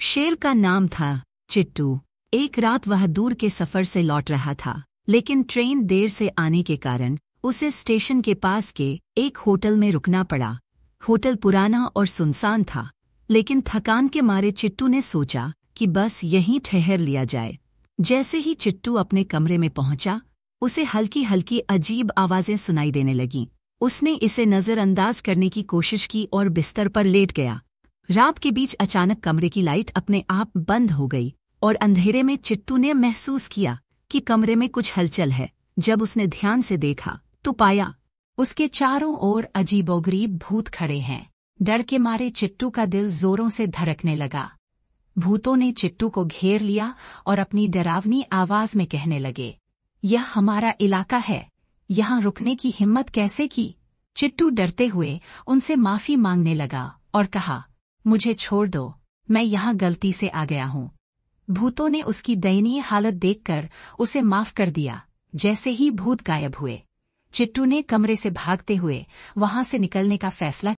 शेर का नाम था चिट्टू। एक रात वह दूर के सफ़र से लौट रहा था, लेकिन ट्रेन देर से आने के कारण उसे स्टेशन के पास के एक होटल में रुकना पड़ा। होटल पुराना और सुनसान था, लेकिन थकान के मारे चिट्टू ने सोचा कि बस यहीं ठहर लिया जाए। जैसे ही चिट्टू अपने कमरे में पहुँचा, उसे हल्की हल्की अजीब आवाज़ें सुनाई देने लगीं। उसने इसे नजरअंदाज करने की कोशिश की और बिस्तर पर लेट गया। रात के बीच अचानक कमरे की लाइट अपने आप बंद हो गई और अंधेरे में चिट्टू ने महसूस किया कि कमरे में कुछ हलचल है। जब उसने ध्यान से देखा तो पाया, उसके चारों ओर अजीबोगरीब भूत खड़े हैं। डर के मारे चिट्टू का दिल जोरों से धड़कने लगा। भूतों ने चिट्टू को घेर लिया और अपनी डरावनी आवाज़ में कहने लगे, यह हमारा इलाका है। यहाँ रुकने की हिम्मत कैसे की? चिट्टू डरते हुए उनसे माफ़ी मांगने लगा और कहा मुझे छोड़ दो, मैं यहाँ गलती से आ गया हूँ। भूतों ने उसकी दयनीय हालत देखकर उसे माफ़ कर दिया। जैसे ही भूत गायब हुए, चिट्टू ने कमरे से भागते हुए वहाँ से निकलने का फैसला